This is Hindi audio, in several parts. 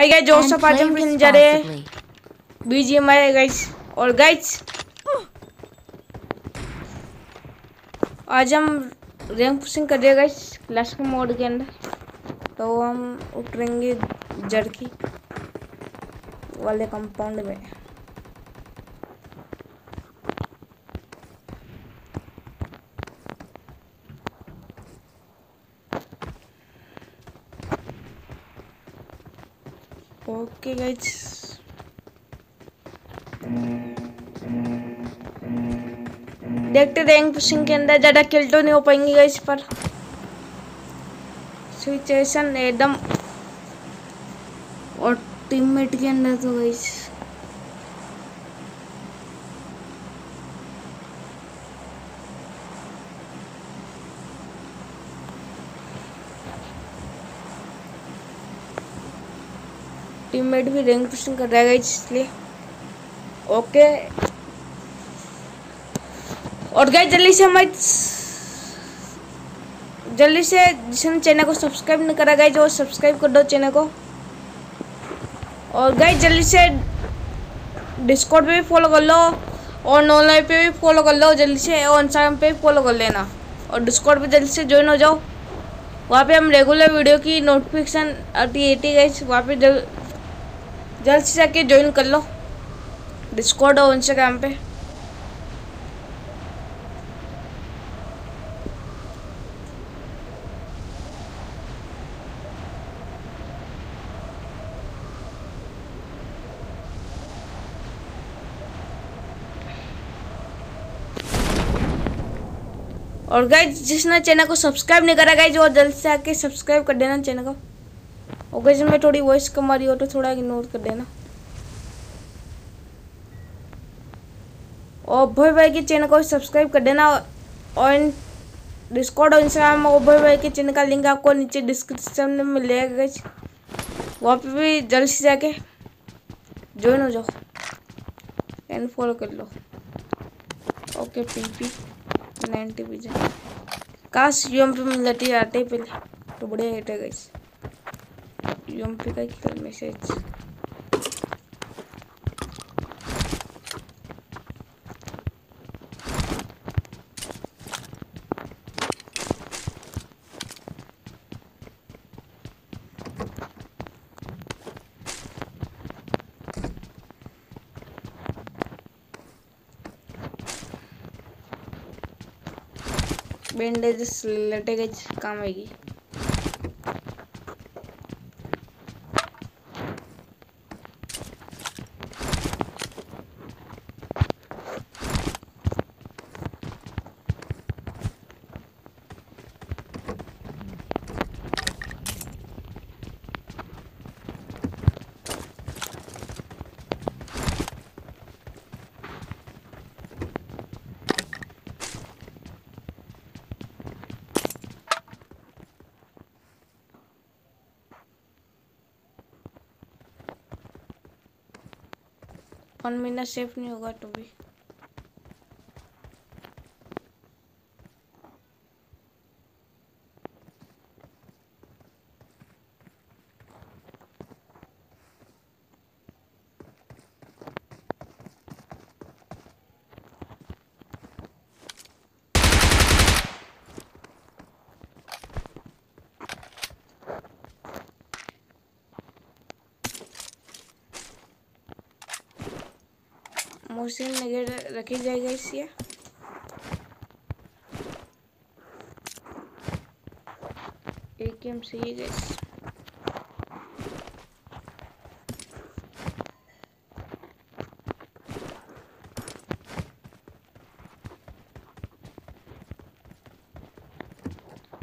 हाय गाइस दोस्तों and आज play हम खेलने जा रहे हैं responsibly. बीजीएमआई गाइस और गाइस आज हम रैंक पुशिंग कर रहे हैं गाइस क्लास के मोड के अंदर तो हम उतरेंगे जड़की वाले कंपाउंड में ओके गाइज़ देखते रैंक पुशिंग के अंदर। ज़्यादा किल तो नहीं हो पाएँगे गाइज़ पर सिचुएशन एकदम और टीममेट के अंदर तो गाइस टीममेट भी रैंक पुशिंग कर रहा है इसलिए। ओके और गाइस जल्दी से हमारे जल्दी से जिसने चैनल को सब्सक्राइब नहीं करा गाइस वो सब्सक्राइब कर दो चैनल को। और गाइस जल्दी से डिस्कॉर्ड पे भी फॉलो कर लो और ऑनलाइन पे भी फॉलो कर लो जल्दी से और इंस्टाग्राम पे भी फॉलो कर लेना। और डिस्कॉर्ड पे जल्दी से ज्वाइन हो जाओ। वहाँ पे हम रेगुलर वीडियो की नोटिफिकेशन आती है गाइस वहाँ पे जल, जल्द से जाके ज्वाइन कर लो। डिस्कॉर्ड और इंस्टाग्राम पे। और गाइज़ जिसने चैनल को सब्सक्राइब नहीं करा गाइज़ वो जल्द से आके सब्सक्राइब कर देना चैनल को। और गाइज़ में थोड़ी वॉइस कम आ रही हो तो थोड़ा इग्नोर कर देना। और भोई भाई के चैनल को सब्सक्राइब कर देना और डिस्कॉर्ड और इंस्टाग्राम और भोई भाई के चैनल का लिंक आपको नीचे डिस्क्रिप्शन में मिल जाएगा। गाइज़ वहाँ पे भी जल्द से जाके ज्वाइन हो जाओ एंड फॉलो कर लो। Okay P P ninety Bizon काश यूएम पे मिल जाती आते पहले तो बढ़िया हिट है गाइस यूएम पे का किल मैसेज बैंडेजेस लटे गए काम आएगी वन महीना सेफ़ नहीं होगा तो भी। मोशन नगर रखी जाएगा इससे एक एम सी गैस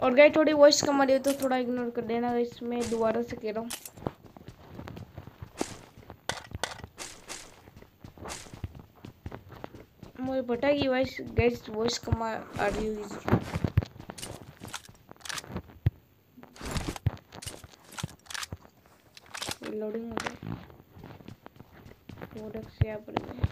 और गए थोड़ी वॉइस कम आ रही हो तो थोड़ा इग्नोर कर देना इसमें दोबारा से कह रहा हूँ। पता कि वॉइस गैस वॉइस कम आ रही होगी लोडिंग हो गया। प्रोडक्ट से यहाँ पर गए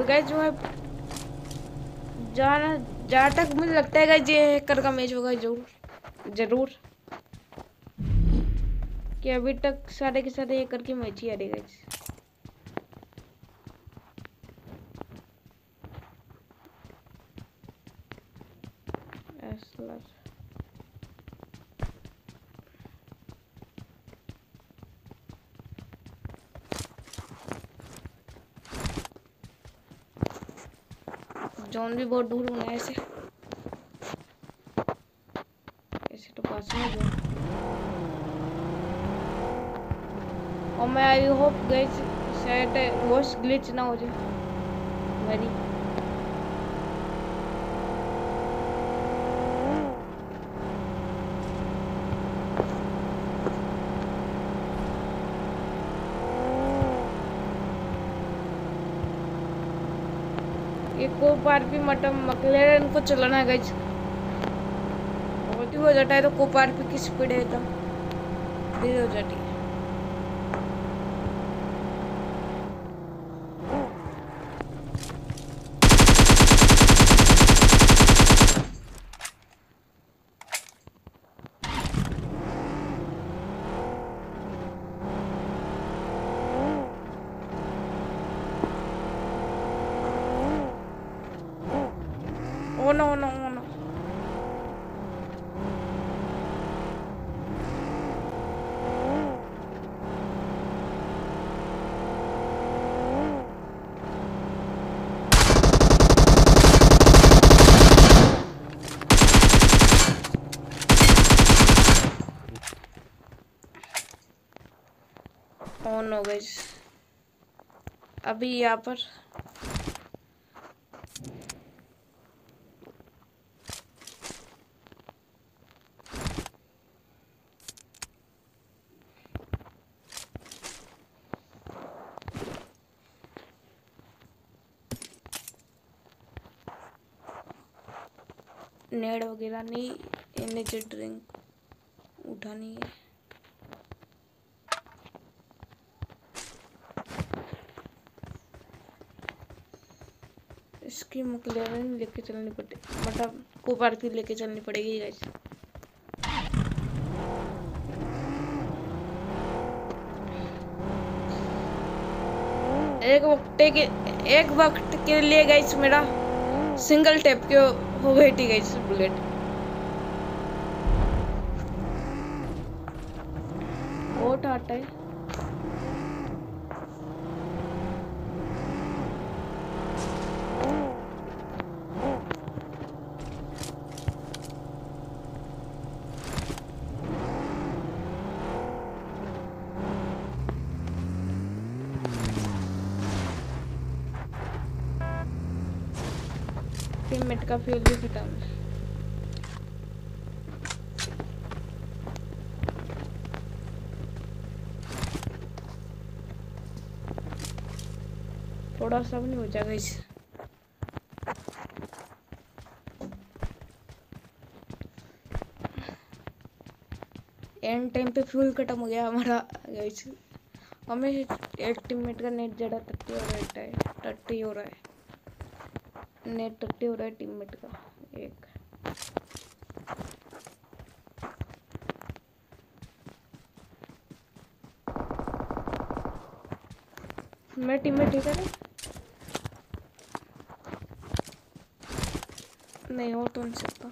और गए जो है, जाना, जहाँ तक मुझे लगता है ये हैकर का मैच होगा, ज़रूर ज़रूर। कि अभी तक सारे के सारे हैकर की मैच ही आ रही गई जोन भी बहुत दूर होना है ऐसे। ऐसे तो पास में जो और मैं आई होप गई शायद वॉइस ग्लिच ना हो जाए। मेरी को पार भी मटम मकलेरन को चलाना गई बहुत ही हो जाता है तो को पार भी की स्पीड है एकदम धीरे हो जाती है। Oh no, no, no. Oh no guys अभी यहाँ पर नेड वगैरह नहीं एनर्जी ड्रिंक उठानी है। इसकी मकलेरन लेके चलनी पड़े मतलब कोपार की लेके चलनी पड़ेगी गाइस एक वक्त के, एक वक्त के लिए गाइस मेरा सिंगल टैप के हो गई है गई बुलेट वो आता है टीममेट का फ्यूल भी खत्म। थोड़ा सा नहीं हो जाएगा इस। एंड टाइम पे फ्यूल खत्म हो गया हमारा गाइस हमें एक टीममेट का नेट ज़्यादा टट्टी हो रहा है टट्टी हो रहा है। नेट टट्टी हो रहा है टीममेट का। एक। मैं टीममेट ठीक है नहीं, हो तो नहीं सकता।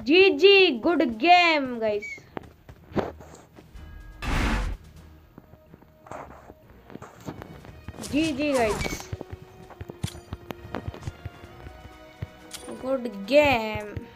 G G good game guys GG guys. Good game.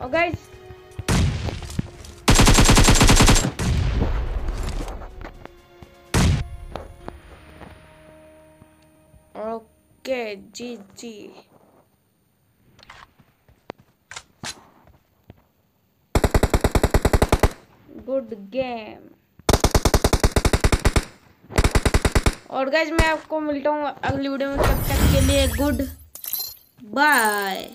Oh guys. Okay, GG. Good game. और गैज मैं आपको मिलता हूँ अगली वीडियो में, तब तक के लिए गुड बाय